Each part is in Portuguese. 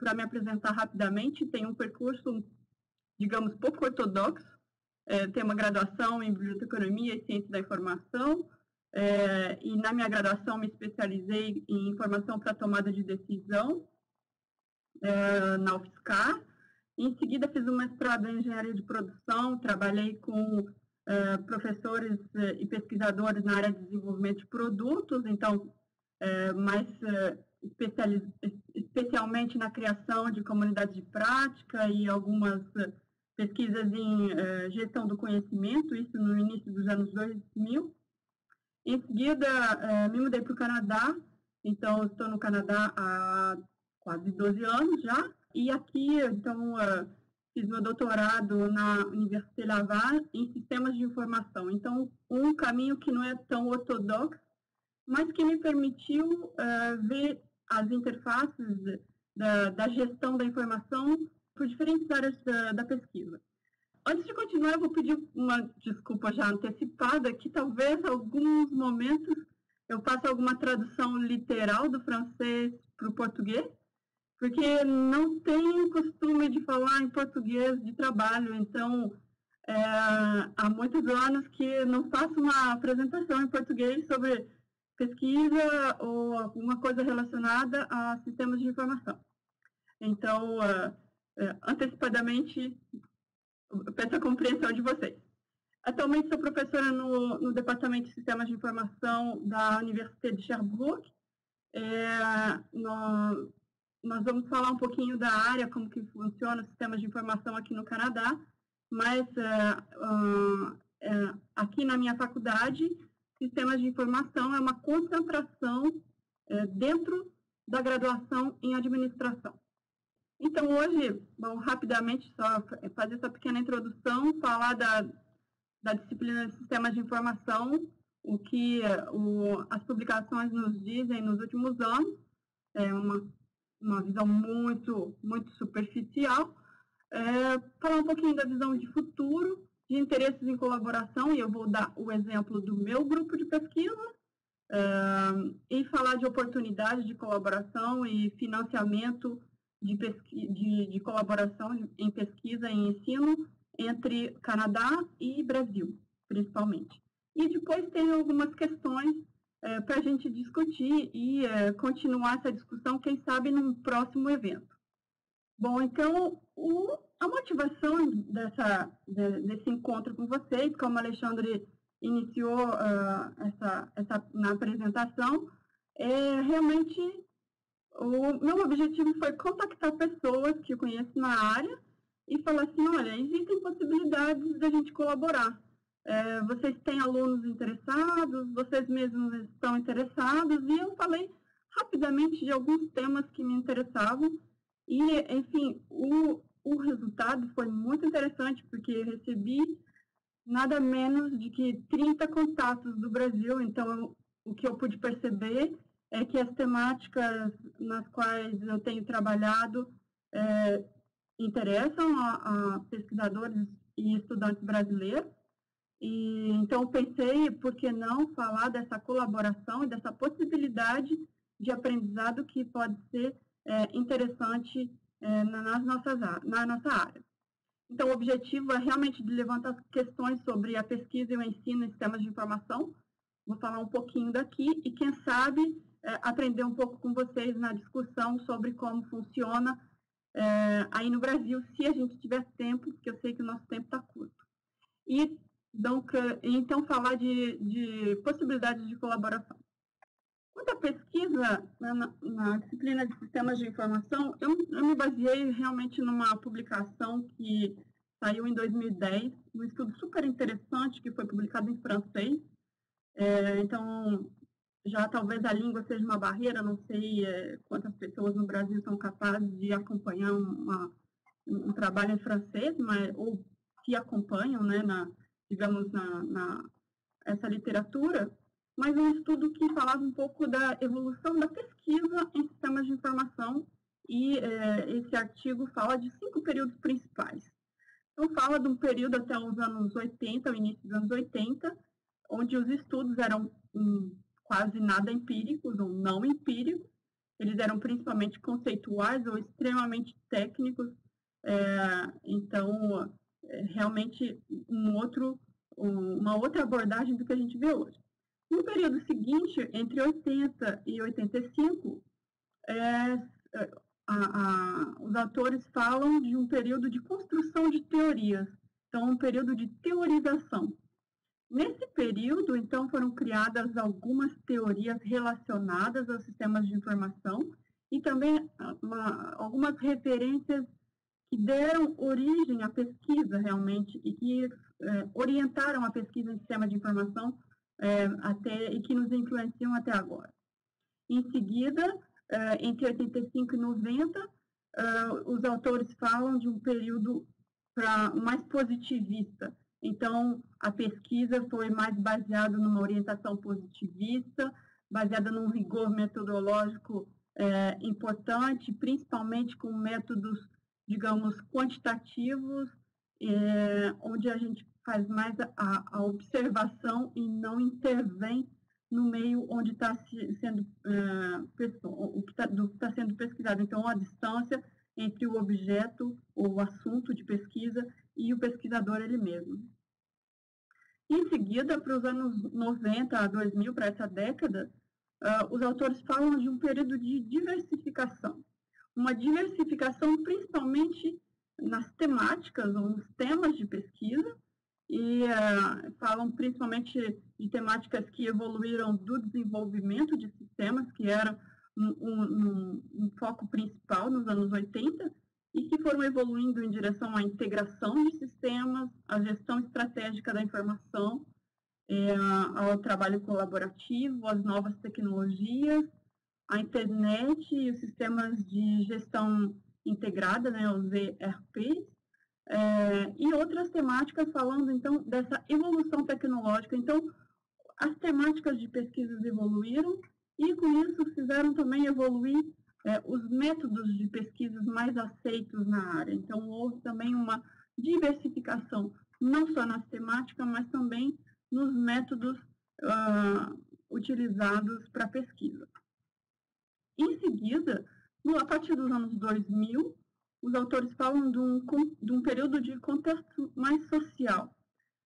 para me apresentar rapidamente, tenho um percurso, digamos, pouco ortodoxo. É, uma graduação em Biblioteconomia e Ciência da Informação, é, e na minha graduação me especializei em informação para tomada de decisão é, na UFSCar. Em seguida, fiz um mestrado em engenharia de produção, trabalhei com é, professores é, e pesquisadores na área de desenvolvimento de produtos, então, é, mais especialmente na criação de comunidades de prática e algumas pesquisas em gestão do conhecimento, isso no início dos anos 2000. Em seguida, me mudei para o Canadá, então estou no Canadá há quase 12 anos já, e aqui, então, fiz meu doutorado na Université Laval em sistemas de informação. Então, um caminho que não é tão ortodoxo, mas que me permitiu uh, ver as interfaces da, da, gestão da informação por diferentes áreas da, da pesquisa. Antes de continuar, eu vou pedir uma desculpa já antecipada, que talvez alguns momentos eu faça alguma tradução literal do francês para o português, porque não tenho costume de falar em português de trabalho, então é, há muitos anos que não faço uma apresentação em português sobre pesquisa ou alguma coisa relacionada a sistemas de informação. Então, é, é, antecipadamente, peço a compreensão de vocês. Atualmente sou professora no, no Departamento de Sistemas de Informação da Universidade de Sherbrooke. É, no, nós vamos falar um pouquinho da área, como que funciona o sistema de informação aqui no Canadá, mas uh, uh, aqui na minha faculdade, sistemas de informação é uma concentração uh, dentro da graduação em administração. Então, hoje, bom, rapidamente, só fazer essa pequena introdução, falar da, da disciplina de sistemas de informação, o que o, as publicações nos dizem nos últimos anos, é uma uma visão muito, muito superficial, é, falar um pouquinho da visão de futuro, de interesses em colaboração, e eu vou dar o exemplo do meu grupo de pesquisa, e falar de oportunidades de colaboração e financiamento de, de, de colaboração em pesquisa e ensino entre Canadá e Brasil, principalmente. E depois tem algumas questões é, para a gente discutir e é, continuar essa discussão, quem sabe, num próximo evento. Bom, então, o, a motivação dessa, de, desse encontro com vocês, como o Alexandre iniciou uh, essa, essa, na apresentação, é realmente o meu objetivo foi contactar pessoas que eu conheço na área e falar assim, olha, existem possibilidades da gente colaborar. É, vocês têm alunos interessados, vocês mesmos estão interessados, e eu falei rapidamente de alguns temas que me interessavam, e, enfim, o, o resultado foi muito interessante, porque recebi nada menos de que 30 contatos do Brasil, então o que eu pude perceber é que as temáticas nas quais eu tenho trabalhado é, interessam a, a pesquisadores e estudantes brasileiros, e, então, pensei, por que não falar dessa colaboração e dessa possibilidade de aprendizado que pode ser é, interessante é, nas nossas, na nossa área. Então, o objetivo é realmente de levantar questões sobre a pesquisa e o ensino em sistemas de informação. Vou falar um pouquinho daqui e, quem sabe, é, aprender um pouco com vocês na discussão sobre como funciona é, aí no Brasil, se a gente tiver tempo, porque eu sei que o nosso tempo está curto. E então, falar de, de possibilidades de colaboração. Quanto à pesquisa né, na, na, disciplina de sistemas de informação, eu, eu, me baseei realmente numa publicação que saiu em 2010, um estudo super interessante que foi publicado em francês. É, então, já talvez a língua seja uma barreira, não sei é, quantas pessoas no Brasil são capazes de acompanhar uma, um trabalho em francês, mas, ou que acompanham né, na, digamos, na, na essa literatura, mas um estudo que falava um pouco da evolução da pesquisa em sistemas de informação e é, esse artigo fala de cinco períodos principais. Então, fala de um período até os anos 80, o início dos anos 80, onde os estudos eram hum, quase nada empíricos ou não empíricos, eles eram principalmente conceituais ou extremamente técnicos, é, então, é, realmente, um outro, uma outra abordagem do que a gente vê hoje. No período seguinte, entre 80 e 85, é, é, a, a, os autores falam de um período de construção de teorias, então, um período de teorização. Nesse período, então, foram criadas algumas teorias relacionadas aos sistemas de informação e também ah, uma, algumas referências que deram origem à pesquisa realmente e que é, orientaram a pesquisa em sistemas de informação é, até e que nos influenciam até agora. Em seguida, é, entre 85 e 90, os autores falam de um período mais positivista, então, a pesquisa foi mais baseada numa orientação positivista, baseada num rigor metodológico é, importante, principalmente com métodos, digamos, quantitativos, é, onde a gente faz mais a, a, observação e não intervém no meio onde está sendo é, o que está tá sendo pesquisado. Então, a distância entre o objeto ou o assunto de pesquisa e o pesquisador ele mesmo. Em seguida, para os anos 90 a 2000, para essa década, uh, os autores falam de um período de diversificação. Uma diversificação principalmente nas temáticas ou nos temas de pesquisa, e uh, falam principalmente de temáticas que evoluíram do desenvolvimento de sistemas, que era um, um, um foco principal nos anos 80, e que foram evoluindo em direção à integração de sistemas, à gestão estratégica da informação, é, ao trabalho colaborativo, às novas tecnologias, à internet e os sistemas de gestão integrada, né, os ERPs, é, e outras temáticas falando, então, dessa evolução tecnológica. Então, as temáticas de pesquisas evoluíram e, com isso, fizeram também evoluir é, os métodos de pesquisas mais aceitos na área. Então, houve também uma diversificação, não só nas temáticas, mas também nos métodos uh, utilizados para pesquisa. Em seguida, no, a partir dos anos 2000, os autores falam de um, de um período de contexto mais social.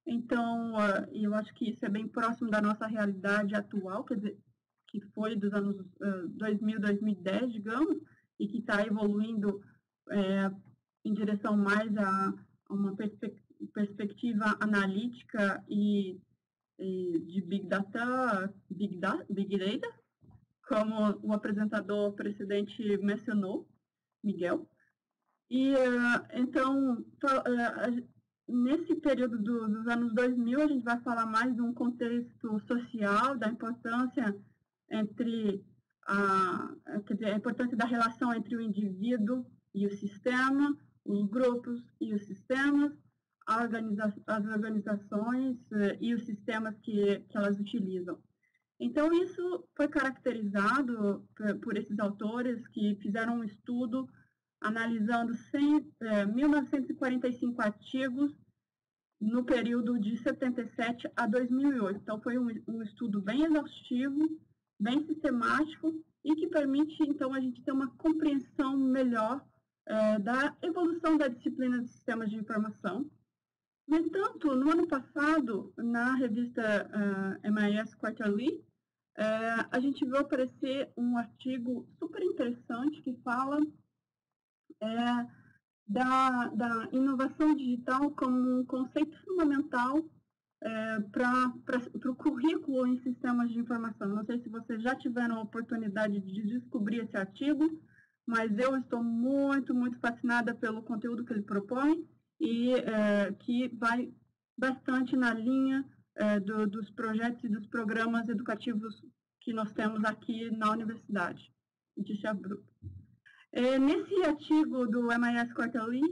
Então, uh, eu acho que isso é bem próximo da nossa realidade atual, quer dizer, que foi dos anos uh, 2000, 2010, digamos, e que está evoluindo é, em direção mais a, a uma perspe perspectiva analítica e, e, de Big Data, Big, da Big Data, como o apresentador precedente mencionou, Miguel. E, uh, então, uh, nesse período do, dos anos 2000, a gente vai falar mais de um contexto social, da importância entre a, dizer, a importância da relação entre o indivíduo e o sistema, os grupos e os sistemas, organiza as organizações eh, e os sistemas que, que elas utilizam. Então, isso foi caracterizado por, por esses autores que fizeram um estudo analisando 100, eh, 1945 artigos no período de 77 a 2008. Então, foi um, um estudo bem exaustivo bem sistemático e que permite, então, a gente ter uma compreensão melhor é, da evolução da disciplina de sistemas de informação. No entanto, no ano passado, na revista uh, MIS Quarterly, uh, a gente viu aparecer um artigo super interessante que fala uh, da, da inovação digital como um conceito fundamental é, para o currículo em sistemas de informação. Não sei se vocês já tiveram a oportunidade de descobrir esse artigo, mas eu estou muito, muito fascinada pelo conteúdo que ele propõe e é, que vai bastante na linha é, do, dos projetos e dos programas educativos que nós temos aqui na universidade de Chabruc. É, nesse artigo do MIS Quarterly,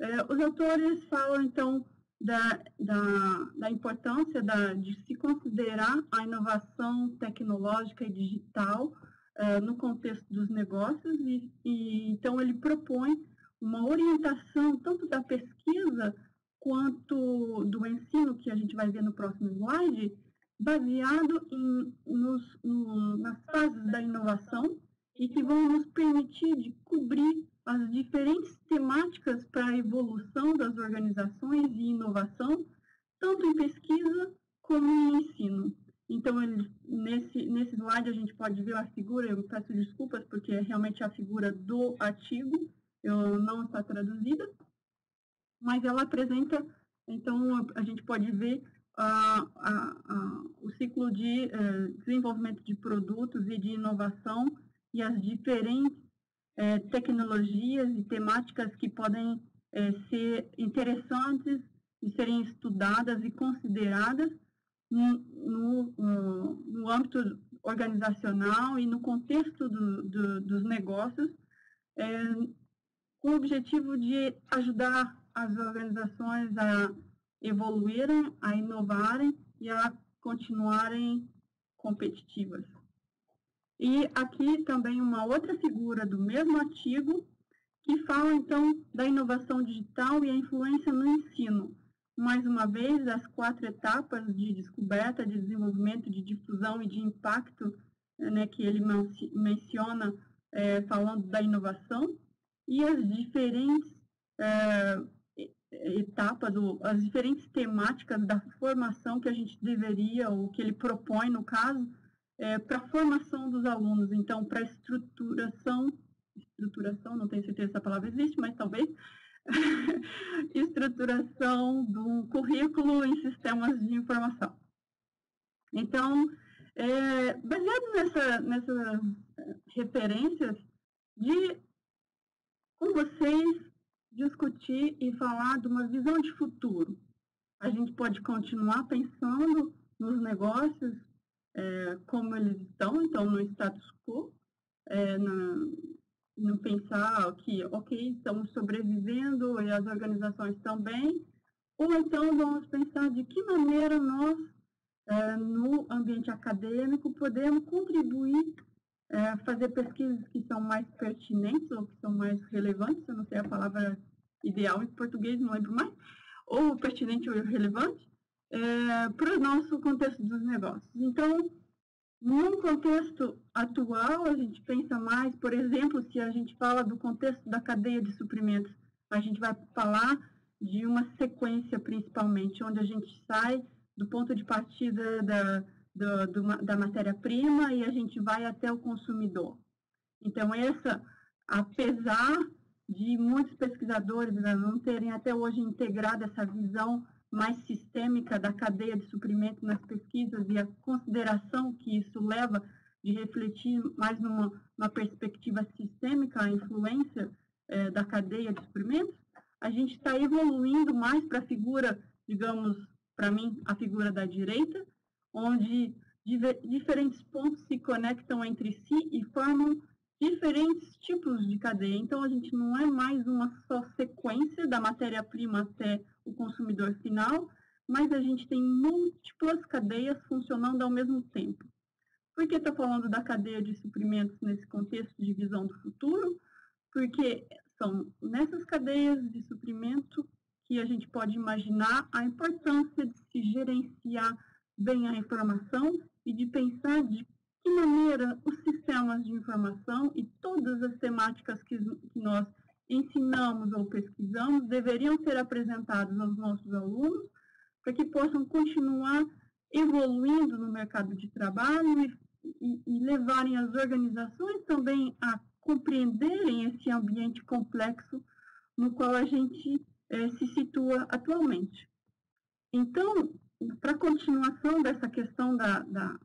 é, os autores falam, então, da, da, da importância da, de se considerar a inovação tecnológica e digital uh, no contexto dos negócios e, e, então ele propõe uma orientação tanto da pesquisa quanto do ensino que a gente vai ver no próximo slide baseado em, nos, no, nas fases da inovação e que vão nos permitir de cobrir as diferentes temáticas para a evolução das organizações e inovação, tanto em pesquisa como em ensino. Então, nesse, nesse slide a gente pode ver a figura, eu peço desculpas porque é realmente a figura do artigo, eu não está traduzida, mas ela apresenta, então a gente pode ver uh, uh, uh, o ciclo de eh, desenvolvimento de produtos e de inovação e as diferentes é, tecnologias e temáticas que podem é, ser interessantes de serem estudadas e consideradas no, no, no âmbito organizacional e no contexto do, do, dos negócios, é, com o objetivo de ajudar as organizações a evoluírem, a inovarem e a continuarem competitivas. E aqui também uma outra figura do mesmo artigo, que fala então da inovação digital e a influência no ensino. Mais uma vez, as quatro etapas de descoberta, de desenvolvimento, de difusão e de impacto né, que ele menciona é, falando da inovação e as diferentes é, etapas, as diferentes temáticas da formação que a gente deveria, ou que ele propõe no caso, é, para a formação dos alunos, então, para a estruturação, estruturação, não tenho certeza se a palavra existe, mas talvez, estruturação do currículo em sistemas de informação. Então, é, baseado nessa, nessas é, referências, de com vocês discutir e falar de uma visão de futuro. A gente pode continuar pensando nos negócios é, como eles estão, então no status quo, é, não pensar que, ok, estamos sobrevivendo e as organizações estão bem, ou então vamos pensar de que maneira nós, é, no ambiente acadêmico, podemos contribuir, é, fazer pesquisas que são mais pertinentes ou que são mais relevantes, eu não sei a palavra ideal em português, não lembro mais, ou pertinente ou relevante, é, para o nosso contexto dos negócios. Então, num contexto atual, a gente pensa mais, por exemplo, se a gente fala do contexto da cadeia de suprimentos, a gente vai falar de uma sequência principalmente, onde a gente sai do ponto de partida da, da, da matéria-prima e a gente vai até o consumidor. Então, essa, apesar de muitos pesquisadores né, não terem até hoje integrado essa visão mais sistêmica da cadeia de suprimento nas pesquisas e a consideração que isso leva de refletir mais numa, perspectiva sistêmica a influência é, da cadeia de suprimentos, a gente está evoluindo mais para a figura, digamos, para mim, a figura da direita, onde diferentes pontos se conectam entre si e formam diferentes tipos de cadeia. Então, a gente não é mais uma só sequência da matéria-prima até o consumidor final, mas a gente tem múltiplas cadeias funcionando ao mesmo tempo. Por que estou falando da cadeia de suprimentos nesse contexto de visão do futuro? Porque são nessas cadeias de suprimento que a gente pode imaginar a importância de se gerenciar bem a informação e de pensar de que maneira os sistemas de informação e todas as temáticas que, que nós ensinamos ou pesquisamos deveriam ser apresentados aos nossos alunos para que possam continuar evoluindo no mercado de trabalho e, e, e levarem as organizações também a compreenderem esse ambiente complexo no qual a gente eh, se situa atualmente. Então, para continuação dessa questão da, da,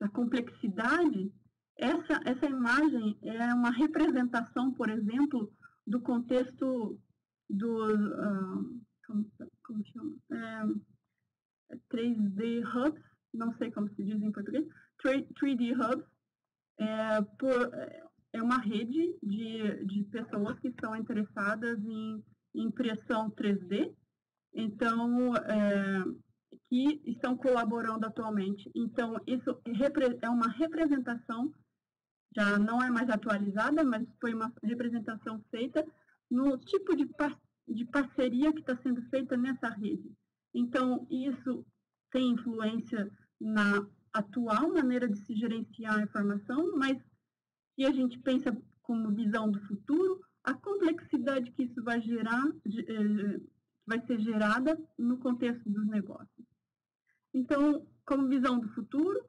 da complexidade, essa, essa imagem é uma representação, por exemplo, do contexto dos, uh, como, como chama? É, 3D Hubs, não sei como se diz em português, 3D Hubs, é, por, é uma rede de, de pessoas que estão interessadas em impressão 3D, então, é, que estão colaborando atualmente. Então, isso é uma representação, já não é mais atualizada, mas foi uma representação feita no tipo de, par de parceria que está sendo feita nessa rede. Então, isso tem influência na atual maneira de se gerenciar a informação, mas que a gente pensa como visão do futuro, a complexidade que isso vai gerar, eh, vai ser gerada no contexto dos negócios. Então, como visão do futuro,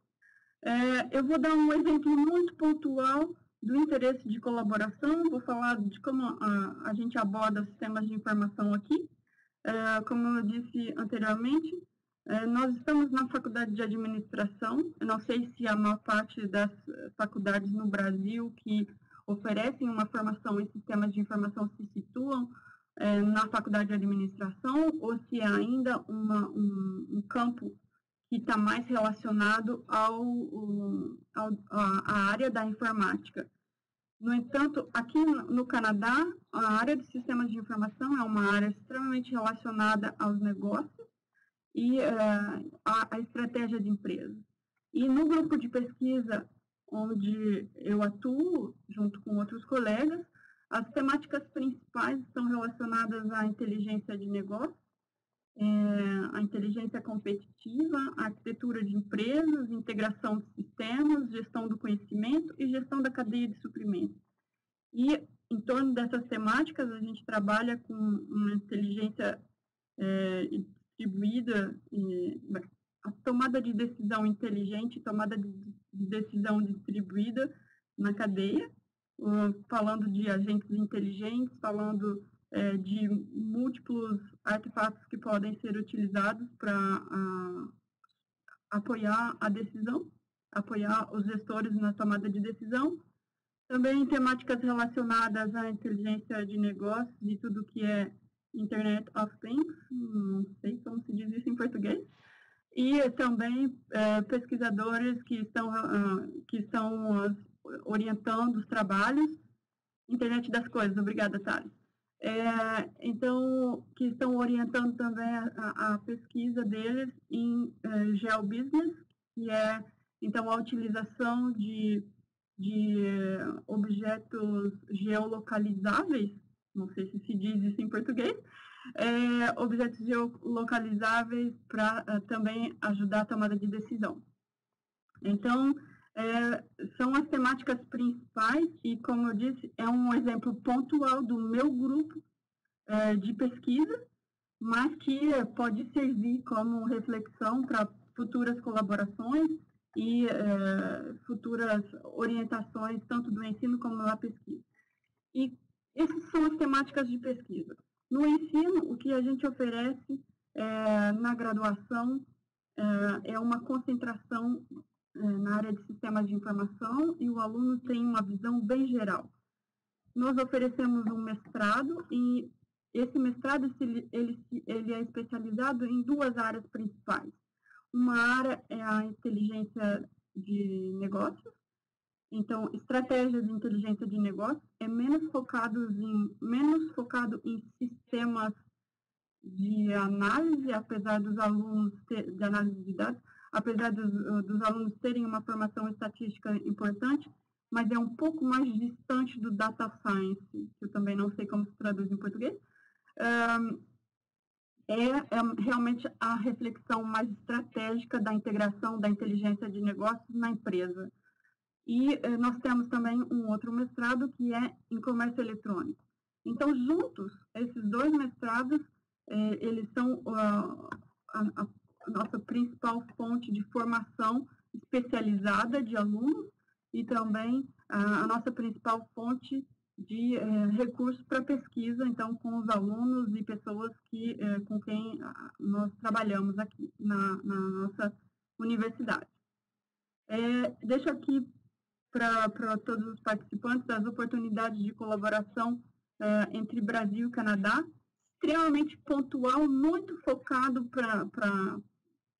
é, eu vou dar um exemplo muito pontual do interesse de colaboração, vou falar de como a, a gente aborda sistemas de informação aqui. É, como eu disse anteriormente, é, nós estamos na faculdade de administração, eu não sei se a maior parte das faculdades no Brasil que oferecem uma formação em sistemas de informação se situam é, na faculdade de administração ou se é ainda uma, um, um campo que está mais relacionado ao, ao, à área da informática. No entanto, aqui no Canadá, a área de sistemas de informação é uma área extremamente relacionada aos negócios e à, estratégia de empresa. E no grupo de pesquisa onde eu atuo, junto com outros colegas, as temáticas principais estão relacionadas à inteligência de negócio, é, a inteligência competitiva, a arquitetura de empresas, integração de sistemas, gestão do conhecimento e gestão da cadeia de suprimentos. E em torno dessas temáticas, a gente trabalha com uma inteligência é, distribuída, e, a tomada de decisão inteligente, tomada de, de decisão distribuída na cadeia, falando de agentes inteligentes, falando é, de múltiplos artefatos que podem ser utilizados para apoiar a decisão, apoiar os gestores na tomada de decisão. Também temáticas relacionadas à inteligência de negócios e tudo que é Internet of Things, não sei como se diz isso em português. E também é, pesquisadores que estão, uh, que estão orientando os trabalhos. Internet das coisas. Obrigada, Thales. É, então, que estão orientando também a, a pesquisa deles em é, GeoBusiness, que é, então, a utilização de, de objetos geolocalizáveis, não sei se se diz isso em português, é, objetos geolocalizáveis para é, também ajudar a tomada de decisão. Então, é, são as temáticas principais e, como eu disse, é um exemplo pontual do meu grupo é, de pesquisa, mas que pode servir como reflexão para futuras colaborações e é, futuras orientações, tanto do ensino como da pesquisa. E essas são as temáticas de pesquisa. No ensino, o que a gente oferece é, na graduação é, é uma concentração na área de sistemas de informação e o aluno tem uma visão bem geral. Nós oferecemos um mestrado e esse mestrado ele, ele é especializado em duas áreas principais. Uma área é a inteligência de negócios, então estratégia de inteligência de negócios é menos focado em menos focado em sistemas de análise, apesar dos alunos ter, de análise de dados, apesar dos, uh, dos alunos terem uma formação estatística importante, mas é um pouco mais distante do data science, que eu também não sei como se traduz em português, é, é, realmente a reflexão mais estratégica da integração da inteligência de negócios na empresa. E eh, nós temos também um outro mestrado que é em comércio eletrônico. Então, juntos, esses dois mestrados, eh, eles são uh, a, a nossa principal fonte de formação especializada de alunos e também a, a nossa principal fonte de é, recursos para pesquisa, então, com os alunos e pessoas que, é, com quem nós trabalhamos aqui na, na nossa universidade. É, deixo aqui para todos os participantes as oportunidades de colaboração é, entre Brasil e Canadá, extremamente pontual, muito focado para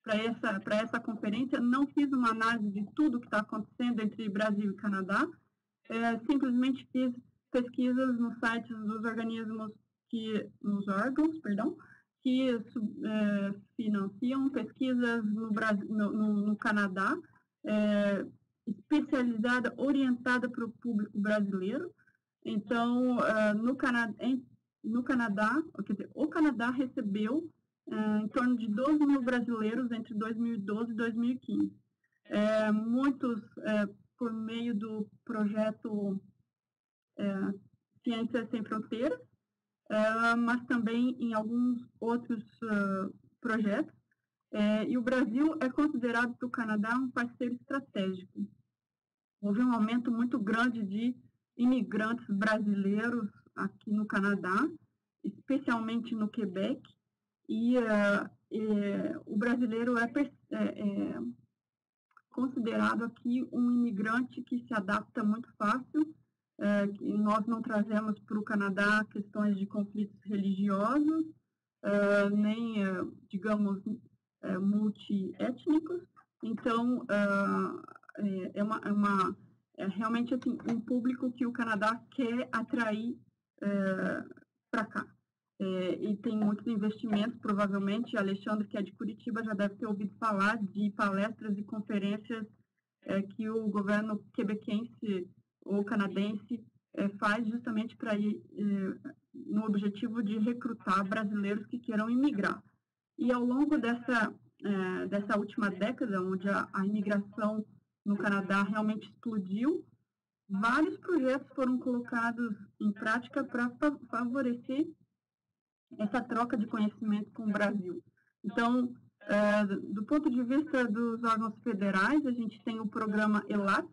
para essa, essa conferência, não fiz uma análise de tudo que está acontecendo entre Brasil e Canadá, é, simplesmente fiz pesquisas nos sites dos organismos que, nos órgãos, perdão, que é, financiam pesquisas no, Brasil, no, no, no Canadá, é, especializada, orientada para o público brasileiro. Então, é, no, Canadá, em, no Canadá, quer dizer, o Canadá recebeu em torno de 12 mil brasileiros entre 2012 e 2015. É, muitos é, por meio do projeto é, Ciências Sem Fronteiras, é, mas também em alguns outros uh, projetos. É, e o Brasil é considerado pelo Canadá um parceiro estratégico. Houve um aumento muito grande de imigrantes brasileiros aqui no Canadá, especialmente no Quebec, e uh, o brasileiro é, é, é, considerado aqui um imigrante que se adapta muito fácil. É, nós não trazemos para o Canadá questões de conflitos religiosos, é, nem, digamos, multiétnicos. Então, é, uma, é uma é realmente assim, um público que o Canadá quer atrair para cá. É, e tem muitos investimentos, provavelmente. Alexandre, que é de Curitiba, já deve ter ouvido falar de palestras e conferências é, que o governo quebequense ou canadense é, faz justamente para ir é, no objetivo de recrutar brasileiros que queiram imigrar. E ao longo dessa, é, dessa última década, onde a, a imigração no Canadá realmente explodiu, vários projetos foram colocados em prática para favorecer essa troca de conhecimento com o Brasil. Então, é, do ponto de vista dos órgãos federais, a gente tem o programa ELAC,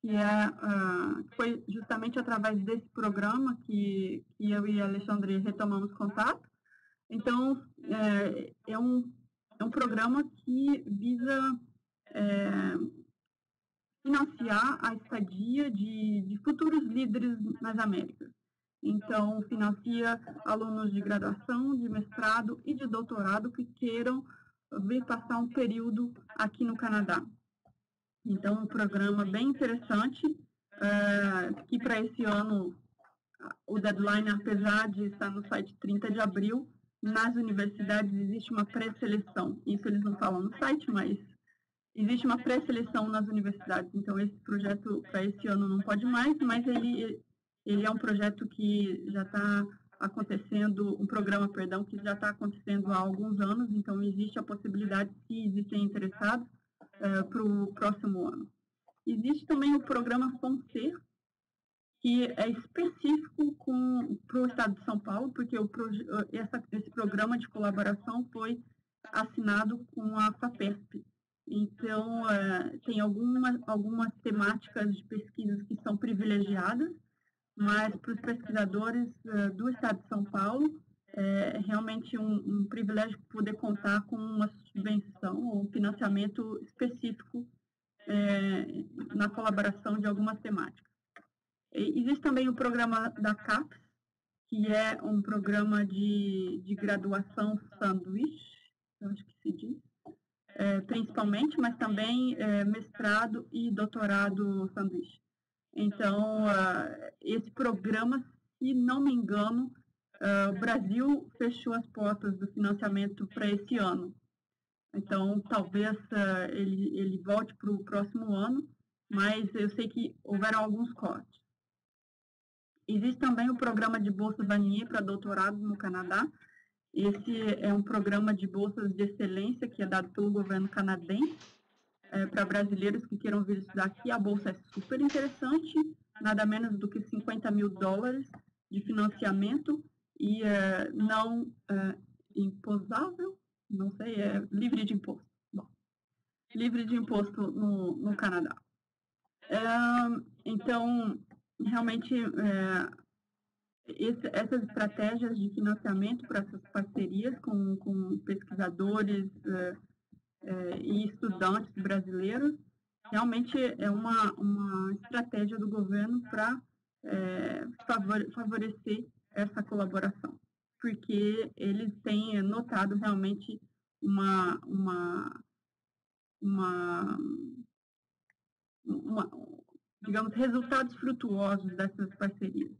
que é, uh, foi justamente através desse programa que, que eu e a Alexandre retomamos contato. Então, é, é, um, é um programa que visa é, financiar a estadia de, de futuros líderes nas Américas. Então, financia alunos de graduação, de mestrado e de doutorado que queiram vir passar um período aqui no Canadá. Então, um programa bem interessante, é, que para esse ano, o deadline, apesar de estar no site 30 de abril, nas universidades existe uma pré-seleção. Isso eles não falam no site, mas existe uma pré-seleção nas universidades. Então, esse projeto para esse ano não pode mais, mas ele ele é um projeto que já está acontecendo, um programa, perdão, que já está acontecendo há alguns anos, então existe a possibilidade, se existem interessados, é, para o próximo ano. Existe também o programa FONSER, que é específico para o Estado de São Paulo, porque o, essa, esse programa de colaboração foi assinado com a FAPESP. Então, é, tem alguma, algumas temáticas de pesquisas que são privilegiadas, mas para os pesquisadores uh, do Estado de São Paulo, é realmente um, um, privilégio poder contar com uma subvenção ou um financiamento específico é, na colaboração de algumas temáticas. E existe também o programa da CAPES, que é um programa de, de graduação sanduíche, eu acho que se diz, é, principalmente, mas também é, mestrado e doutorado sanduíche. Então, uh, esse programa, se não me engano, uh, o Brasil fechou as portas do financiamento para esse ano. Então, talvez uh, ele, ele volte para o próximo ano, mas eu sei que houveram alguns cortes. Existe também o programa de Bolsa Vanier para doutorado no Canadá. Esse é um programa de bolsas de excelência que é dado pelo governo canadense é, para brasileiros que queiram vir estudar aqui. A bolsa é super interessante, nada menos do que 50 mil dólares de financiamento e é, não é, imposável, não sei, é livre de imposto. Bom, livre de imposto no, no Canadá. É, então, realmente, é, esse, essas estratégias de financiamento para essas parcerias com, com pesquisadores, é, e estudantes brasileiros, realmente é uma, uma estratégia do governo para é, favorecer essa colaboração, porque eles têm notado realmente uma, uma, uma, uma digamos, resultados frutuosos dessas parcerias.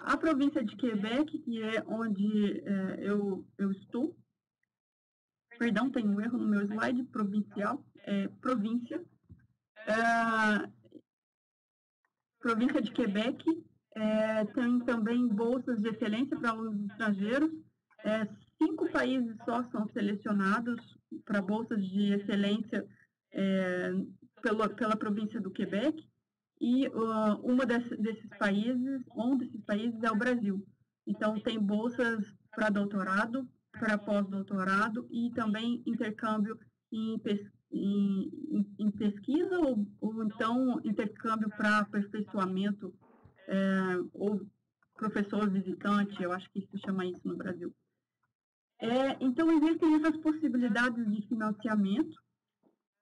A província de Quebec, que é onde é, eu, eu estou, Perdão, tem um erro no meu slide, provincial, é, província. É, província de Quebec é, tem também bolsas de excelência para alunos estrangeiros. É, cinco países só são selecionados para bolsas de excelência, é, pela, pela província do Quebec, e uh, uma desse, desses países, um desses países é o Brasil. Então, tem bolsas para doutorado, para pós-doutorado e também intercâmbio em, em, em pesquisa ou, ou, então intercâmbio para aperfeiçoamento é, ou professor visitante, eu acho que se chama isso no Brasil. É, então, existem essas possibilidades de financiamento.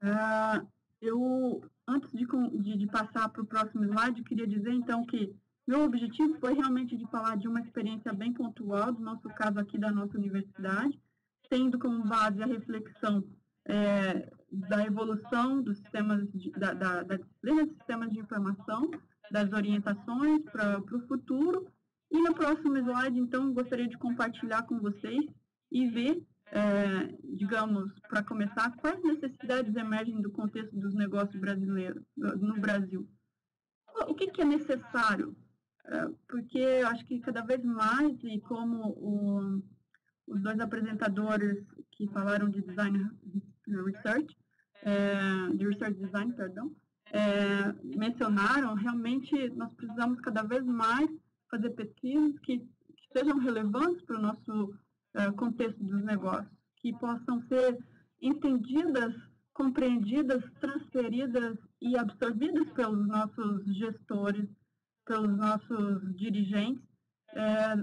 Uh, eu, antes de, de, de passar para o próximo slide, queria dizer, então, que meu objetivo foi realmente de falar de uma experiência bem pontual, do nosso caso aqui da nossa universidade, tendo como base a reflexão é, da evolução dos sistemas de, da, da, da sistemas de informação, das orientações para o futuro. E no próximo slide, então, gostaria de compartilhar com vocês e ver, é, digamos, para começar, quais necessidades emergem do contexto dos negócios brasileiros no Brasil. O que, que é necessário? É, porque eu acho que cada vez mais, e como o, os dois apresentadores que falaram de design research, é, de research design, perdão, é, mencionaram, realmente nós precisamos cada vez mais fazer pesquisas que, que sejam relevantes para o nosso uh, contexto dos negócios, que possam ser entendidas, compreendidas, transferidas e absorvidas pelos nossos gestores, pelos nossos dirigentes, é,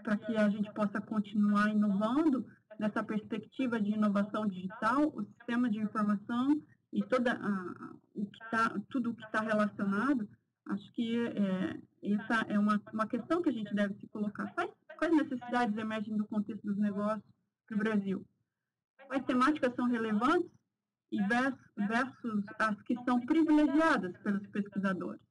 para que a gente possa continuar inovando nessa perspectiva de inovação digital, o sistema de informação e toda a, o que tá, tudo o que está relacionado, acho que é, essa é uma, uma questão que a gente deve se colocar. Quais, quais necessidades emergem do contexto dos negócios no Brasil? Quais temáticas são relevantes e versus, versus as que são privilegiadas pelos pesquisadores?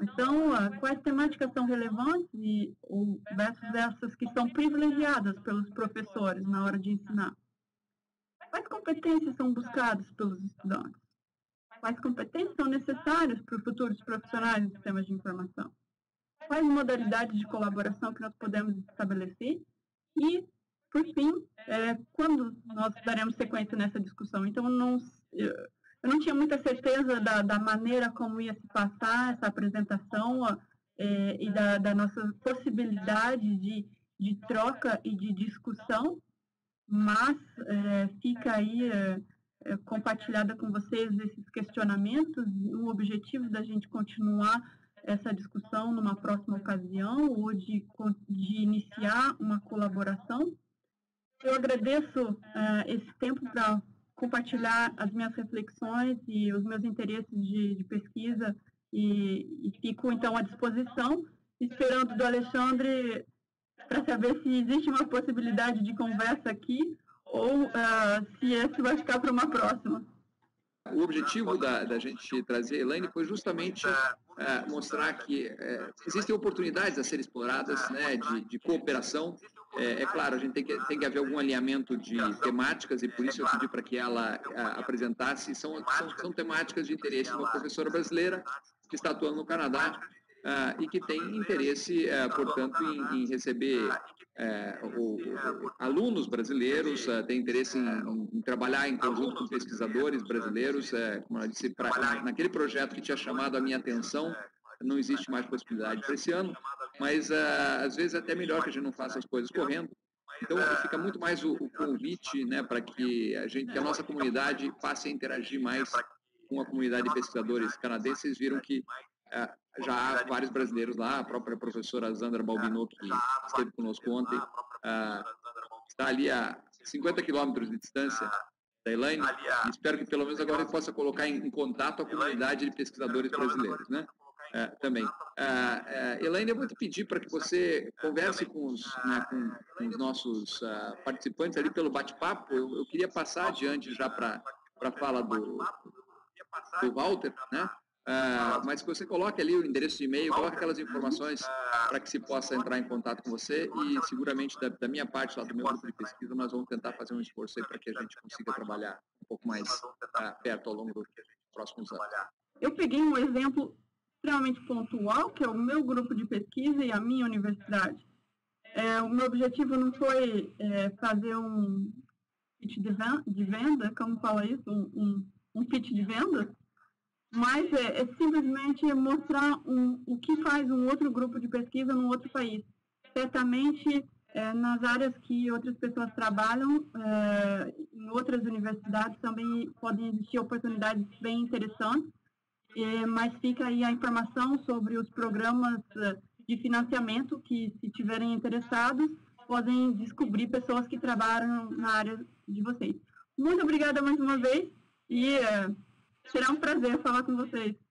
Então, quais temáticas são relevantes e ou versus essas que são privilegiadas pelos professores na hora de ensinar? Quais competências são buscadas pelos estudantes? Quais competências são necessárias para os futuros profissionais em sistemas de informação? Quais modalidades de colaboração que nós podemos estabelecer? E, por fim, é, quando nós daremos sequência nessa discussão? Então, não, eu não tinha muita certeza da, da maneira como ia se passar essa apresentação é, e da, da nossa possibilidade de, de troca e de discussão, mas é, fica aí é, é, compartilhada com vocês esses questionamentos, o objetivo da gente continuar essa discussão numa próxima ocasião ou de, de iniciar uma colaboração. Eu agradeço uh, esse tempo para compartilhar as minhas reflexões e os meus interesses de, de pesquisa e, e, fico então à disposição, esperando do Alexandre para saber se existe uma possibilidade de conversa aqui ou uh, se esse vai ficar para uma próxima. O objetivo da, da gente trazer a Elaine foi justamente uh, mostrar que uh, existem oportunidades a serem exploradas né, de, de cooperação. É, é, claro, a gente tem que, tem que haver algum alinhamento de temáticas e por isso eu pedi para que ela apresentasse. São, são, são temáticas de interesse de uma professora brasileira que está atuando no Canadá uh, e que tem interesse, uh, portanto, em, em receber uh, o, o, alunos brasileiros, tem interesse em, em, trabalhar em conjunto com pesquisadores brasileiros, como eu disse, pra, naquele projeto que tinha chamado a minha atenção, não existe mais possibilidade para esse ano, mas às vezes é até melhor que a gente não faça as coisas correndo. Então fica muito mais o, o convite, né, para que a gente, que a nossa comunidade passe a interagir mais com a comunidade de pesquisadores canadenses. Viram que já há vários brasileiros lá, a própria professora Zandra Balbino, que esteve conosco ontem, uh, está ali a 50 quilômetros de distância da Elaine, e espero que pelo menos agora ele possa colocar em, em contato a comunidade de pesquisadores brasileiros, né? Uh, também. Uh, uh, Elaine, eu vou te pedir para que você converse com os, né, com, com os nossos participantes ali pelo bate-papo. Eu, eu, queria passar adiante já para a fala do, do Walter, né? Ah, mas que você coloque ali o endereço de e-mail, coloque aquelas informações para que se possa entrar em contato com você e seguramente da, da, minha parte, lá do meu grupo de pesquisa, nós vamos tentar fazer um esforço aí para que a gente consiga trabalhar um pouco mais ah, perto ao longo dos próximos anos. Eu peguei um exemplo extremamente pontual, que é o meu grupo de pesquisa e a minha universidade. É, o meu objetivo não foi é, fazer um pitch de venda, como fala isso, um, um de vendas, mas é, é simplesmente mostrar um, o que faz um outro grupo de pesquisa num outro país. Certamente, é, nas áreas que outras pessoas trabalham, é, em outras universidades também podem existir oportunidades bem interessantes, mas fica aí a informação sobre os programas é, de financiamento que, se tiverem interessados, podem descobrir pessoas que trabalham na área de vocês. Muito obrigada mais uma vez e é, será um prazer falar com vocês.